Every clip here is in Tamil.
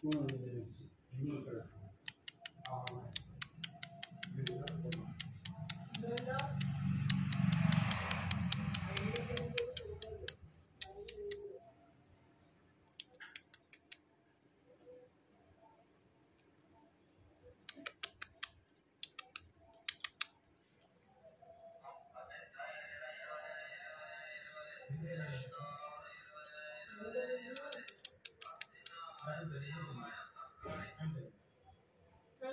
说了那个东西，你们干啥？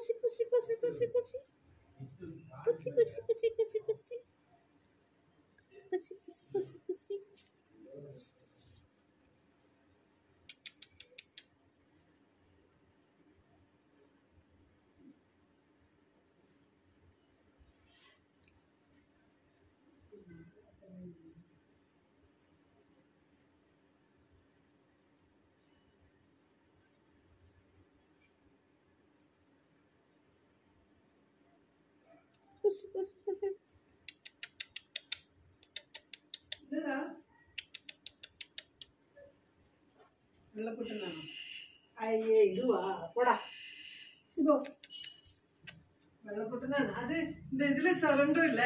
petit, petit, petit, petit, petit. Petit, petit, petit, petit, petit. Petit, petit, petit, petit. வெள்ளை புட்டுனா ஐயே இதுவா? போடா. இப்போ புட்டுனா அது இந்த இதுல சுரண்டும் இல்ல.